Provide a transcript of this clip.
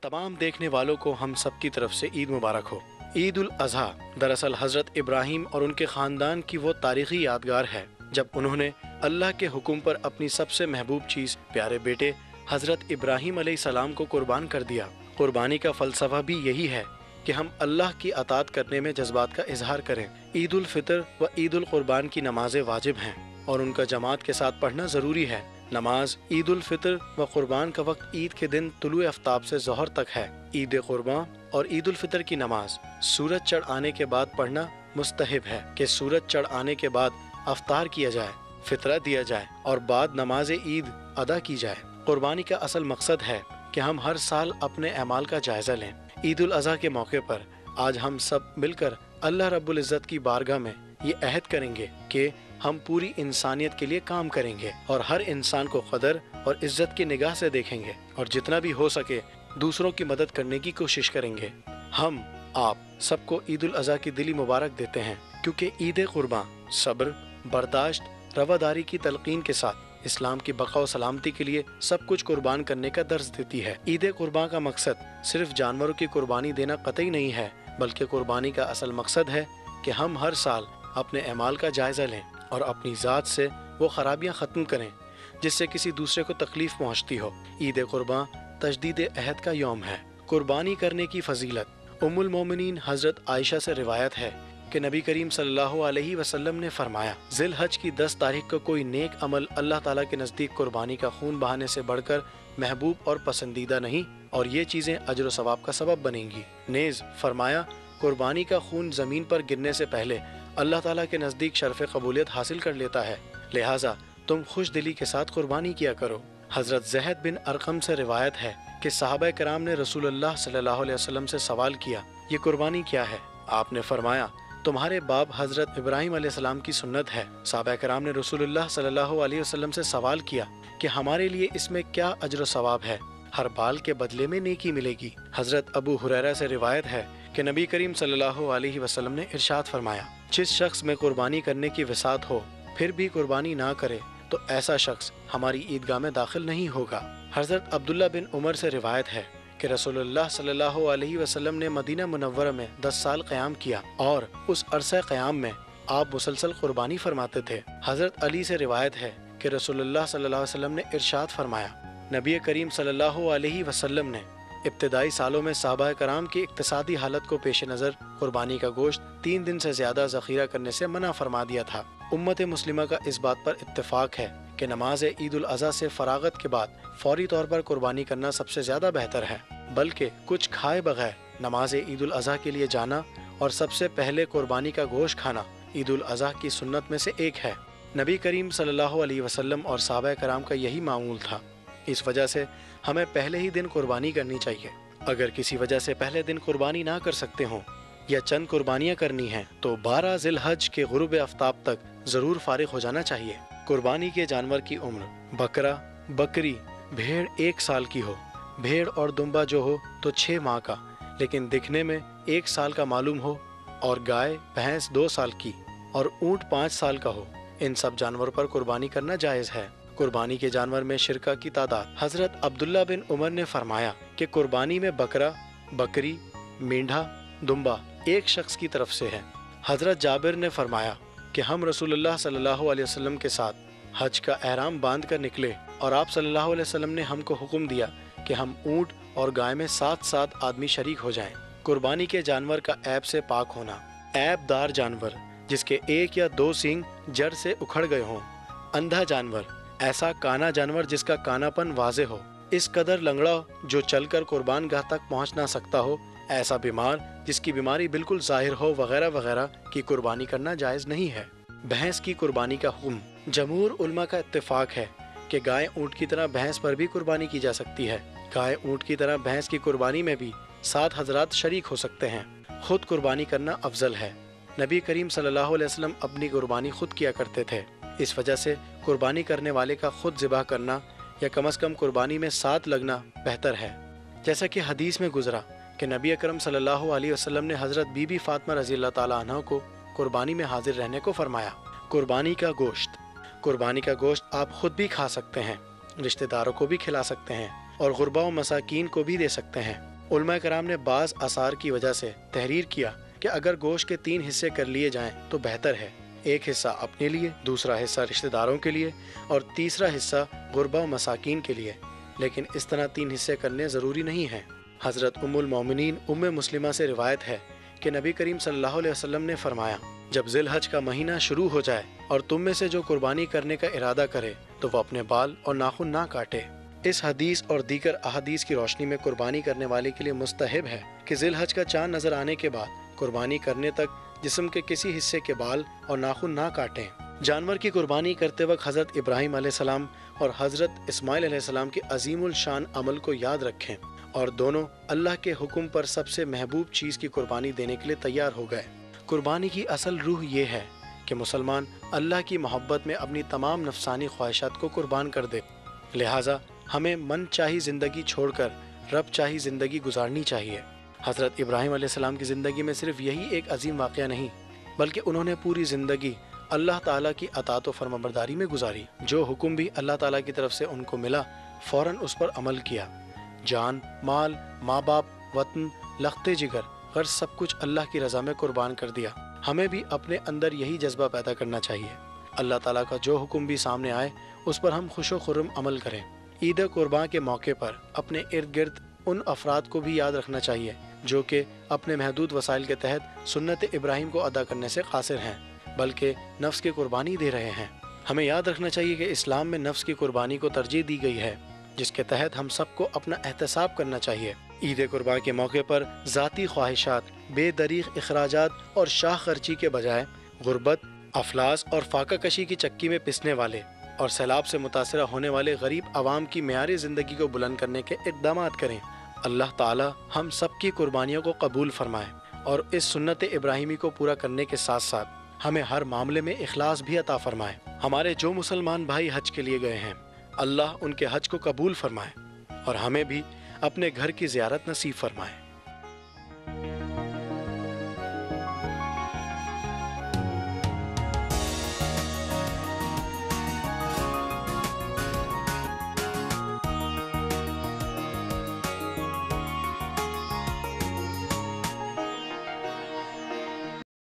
تمام دیکھنے والوں کو ہم سب کی طرف سے عید مبارک ہو۔ عید الاضحیٰ، دراصل حضرت ابراہیم اور ان کے خاندان کی وہ تاریخی یادگار ہے۔ جب انہوں نے اللہ کے حکم پر اپنی سب سے محبوب چیز، پیارے بیٹے، حضرت ابراہیم علیہ السلام کو قربان کر دیا۔ قربانی کا فلسفہ بھی یہی ہے کہ ہم اللہ کی اطاعت کرنے میں جذبات کا اظہار کریں۔ عید الفطر و عید القربان کی نمازیں واجب ہیں اور ان کا جماعت کے ساتھ پڑھنا ضروری ہے۔ نماز عید الفطر و قربان کا وقت عید کے دن طلوع آفتاب سے ظہر تک ہے۔ عید قربان اور عید الفطر کی نماز سورج چڑھ آنے کے بعد پڑھنا مستحب ہے کہ سورج چڑھ آنے کے بعد افطار کیا جائے، فطرہ دیا جائے اور بعد نماز عید ادا کی جائے۔ قربانی کا اصل مقصد ہے کہ ہم ہر سال اپنے اعمال کا جائزہ لیں۔ عید الاضحیٰ کے موقع پر آج ہم سب مل کر اللہ رب العزت کی بارگاہ میں یہ عہد کریں گے کہ ہم پوری انسانیت کے لیے کام کریں گے اور ہر انسان کو قدر اور عزت کی نگاہ سے دیکھیں گے اور جتنا بھی ہو سکے دوسروں کی مدد کرنے کی کوشش کریں گے۔ ہم، آپ، سب کو عید الاضحیٰ کی دلی مبارک دیتے ہیں، کیونکہ عید قربان صبر، برداشت، رواداری کی تلقین کے ساتھ اسلام کی بقا و سلامتی کے لیے سب کچھ قربان کرنے کا درس دیتی ہے۔ عید قربان کا مقصد صرف جانوروں کی قربانی دینا قطعی نہیں ہے، بلکہ قربانی کا اصل مقصد ہے کہ ہم ہر سال اپنے اعمال کا جائزہ لیں اور اپنی ذات سے وہ خرابیاں ختم کریں، جس سے کسی دوسرے کو تکلیف پہنچتی ہو۔ عید قربان تجدید عہد کا یوم ہے۔ قربانی کرنے کی فضیلت۔ ام المومنین حضرت عائشہ سے روایت ہے کہ نبی کریم صلی اللہ علیہ وسلم نے فرمایا ذیل حج کی دس تاریخ کا کوئی نیک عمل اللہ تعالیٰ کے نزدیک قربانی کا خون بہانے سے بڑھ کر محبوب اور پسندیدہ نہیں اور یہ چیزیں اجر و ثواب کا سبب بنیں گی۔ نیز فرمایا، قربانی کا خون زمین پر گرنے سے پہلے اللہ تعالیٰ کے نزدیک شرف قبولیت حاصل کر لیتا ہے۔ لہٰذا تم خوش دلی کے ساتھ قربانی کیا کرو۔ حضرت زہد بن ارقم سے روایت ہے کہ صحابہ کرام نے رسول اللہ صلی اللہ علیہ وسلم سے سوال کیا، یہ قربانی کیا ہے؟ آپ نے فرمایا، تمہارے باپ حضرت ابراہیم علیہ السلام کی سنت ہے۔ صحابہ کرام نے رسول اللہ صلی اللہ علیہ وسلم سے سوال کیا کہ ہمارے لیے اس میں کیا اجر و ثواب ہے؟ ہر بال کے بدلے میں نیکی ملے گی۔ حضرت ابو حریرہ سے روایت ہے کہ نبی کریم صلی اللہ علیہ وسلم نے ارشاد فرمایا جس شخص میں قربانی کرنے کی وسعت ہو، پھر بھی قربانی نہ کرے، تو ایسا شخص ہماری عیدگاہ میں داخل نہیں ہوگا۔ حضرت عبداللہ بن عمر سے روایت ہے کہ رسول اللہ صلی اللہ علیہ وسلم نے مدینہ منورہ میں دس سال قیام کیا اور اس عرصہ قیام میں آپ مسلسل قربانی فرماتے تھے۔ حضرت علی سے روایت ہے کہ رسول اللہ صلی اللہ علیہ وسلم نے ارشاد فرمایا، نبی کریم صلی اللہ علیہ وسلم نے ابتدائی سالوں میں صحابہ کرام کی اقتصادی حالت کو پیش نظر قربانی کا گوشت تین دن سے زیادہ ذخیرہ کرنے سے منع فرما دیا تھا۔ امت مسلمہ کا اس بات پر اتفاق ہے کہ نماز عید الاضحیٰ سے فراغت کے بعد فوری طور پر قربانی کرنا سب سے زیادہ بہتر ہے، بلکہ کچھ کھائے بغیر نماز عید الاضحیٰ کے لیے جانا اور سب سے پہلے قربانی کا گوشت کھانا عید الاضحیٰ کی سنت میں سے ایک ہے۔ نبی کریم صلی اللہ علیہ وسلم اور صحابہ کرام کا یہی معمول تھا۔ اس وجہ سے ہمیں پہلے ہی دن قربانی کرنی چاہیے۔ اگر کسی وجہ سے پہلے دن قربانی نہ کر سکتے ہوں یا چند قربانیاں کرنی ہیں، تو بارہ ذی الحج کے غروب آفتاب تک ضرور فارغ ہو جانا چاہیے۔ قربانی کے جانور کی عمر بکرا، بکری، بھیڑ ایک سال کی ہو۔ بھیڑ اور دمبا جو ہو، تو چھ ماہ کا۔ لیکن دکھنے میں ایک سال کا معلوم ہو اور گائے، بھینس دو سال کی اور اونٹ پانچ سال کا ہو۔ ان سب جانور پر قربانی کرنا جائز ہے۔ قربانی کے جانور میں شرکا کی تعداد۔ حضرت عبداللہ بن عمر نے فرمایا کہ قربانی میں بکرا، بکری، مینڈھا، دمبا ایک شخص کی طرف سے ہے حضرت جابر نے فرمایا کہ ہم رسول اللہ صلی اللہ علیہ وسلم کے ساتھ حج کا احرام باندھ کر نکلے اور آپ صلی اللہ علیہ وسلم نے ہم کو حکم دیا کہ ہم اونٹ اور گائے میں ساتھ ساتھ آدمی شریک ہو جائیں۔ قربانی کے جانور کا ایب سے پاک ہونا، ایب دار جانور جس کے ایک یا دو سینگ جڑ سے اکھڑ گئے ہوں، اندھا جانور ایسا کانا جانور جس کا کانا پن واضح ہو۔ اس قدر لنگڑا جو چل کر قربان گاہ تک پہنچ نہ سکتا ہو، ایسا بیمار جس کی بیماری بالکل ظاہر ہو وغیرہ وغیرہ کی قربانی کرنا جائز نہیں ہے۔ بھینس کی قربانی کا حکم۔ جمہور علماء کا اتفاق ہے کہ گائے اونٹ کی طرح بھینس پر بھی قربانی کی جا سکتی ہے۔ گائے اونٹ کی طرح بھینس کی قربانی میں بھی سات حضرات شریک ہو سکتے ہیں۔ خود قربانی کرنا افضل ہے۔ نبی کریم صلی اللہ علیہ وسلم اپنی قربانی خود کیا کرتے تھے۔ اس وجہ سے قربانی کرنے والے کا خود ذبح کرنا یا کم از کم قربانی میں ساتھ لگنا بہتر ہے۔ جیسا کہ حدیث میں گزرا کہ نبی اکرم صلی اللہ علیہ وسلم نے حضرت بی بی فاطمہ رضی اللہ تعالیٰ عنہ کو قربانی میں حاضر رہنے کو فرمایا۔ قربانی کا گوشت۔ قربانی کا گوشت آپ خود بھی کھا سکتے ہیں، رشتہ داروں کو بھی کھلا سکتے ہیں اور غربا و مساکین کو بھی دے سکتے ہیں۔ علماء کرام نے بعض اثار کی وجہ سے تحریر کیا کہ اگر گوشت کے تین حصے کر لیے جائیں تو بہتر ہے۔ ایک حصہ اپنے لیے، دوسرا حصہ رشتہ داروں کے لیے اور تیسرا حصہ غربہ و مساکین کے لیے۔ لیکن اس طرح تین حصے کرنے ضروری نہیں ہیں۔ حضرت ام المومنین ام مسلمہ سے روایت ہے کہ نبی کریم صلی اللہ علیہ وسلم نے فرمایا، جب ذی الحج کا مہینہ شروع ہو جائے اور تم میں سے جو قربانی کرنے کا ارادہ کرے، تو وہ اپنے بال اور ناخن نہ کاٹے۔ اس حدیث اور دیگر احادیث کی روشنی میں قربانی کرنے والے کے لیے مستحب ہے کہ ذی الحج کا چاند نظر آنے کے بعد قربانی کرنے تک جسم کے کسی حصے کے بال اور ناخن نہ کاٹیں۔ جانور کی قربانی کرتے وقت حضرت ابراہیم علیہ السلام اور حضرت اسماعیل علیہ السلام کے عظیم الشان عمل کو یاد رکھیں۔ اور دونوں اللہ کے حکم پر سب سے محبوب چیز کی قربانی دینے کے لیے تیار ہو گئے۔ قربانی کی اصل روح یہ ہے کہ مسلمان اللہ کی محبت میں اپنی تمام نفسانی خواہشات کو قربان کر دے۔ لہٰذا ہمیں من چاہی زندگی چھوڑ کر، رب چاہی زندگی گزارنی چاہیے۔ حضرت ابراہیم علیہ السلام کی زندگی میں صرف یہی ایک عظیم واقعہ نہیں، بلکہ انہوں نے پوری زندگی اللہ تعالیٰ کی اطاعت و فرما برداری میں گزاری، جو حکم بھی اللہ تعالیٰ کی طرف سے ان کو ملا، فوراً اس پر عمل کیا۔ جان، مال، ماں باپ، وطن لخت جگر، غرض سب کچھ اللہ کی رضا میں قربان کر دیا۔ ہمیں بھی اپنے اندر یہی جذبہ پیدا کرنا چاہیے۔ اللہ تعالیٰ کا جو حکم بھی سامنے آئے، اس پر ہم خوش و خرم عمل کریں۔ عید قربان کے موقع پر اپنے ارد گرد ان افراد کو بھی یاد رکھنا چاہیے۔ جو کہ اپنے محدود وسائل کے تحت سنت ابراہیم کو ادا کرنے سے قاصر ہیں، بلکہ نفس کی قربانی دے رہے ہیں۔ ہمیں یاد رکھنا چاہیے کہ اسلام میں نفس کی قربانی کو ترجیح دی گئی ہے، جس کے تحت ہم سب کو اپنا احتساب کرنا چاہیے۔ عید قربان کے موقع پر ذاتی خواہشات، بے دریغ اخراجات اور شاہ خرچی کے بجائے غربت، افلاس اور فاقہ کشی کی چکی میں پسنے والے اور سیلاب سے متاثرہ ہونے والے غریب عوام کی معیاری زندگی کو بلند کرنے کے اقدامات کریں۔ اللہ تعالی ہم سب کی قربانیوں کو قبول فرمائے اور اس سنت ابراہیمی کو پورا کرنے کے ساتھ ساتھ ہمیں ہر معاملے میں اخلاص بھی عطا فرمائے۔ ہمارے جو مسلمان بھائی حج کے لیے گئے ہیں، اللہ ان کے حج کو قبول فرمائے اور ہمیں بھی اپنے گھر کی زیارت نصیب فرمائے۔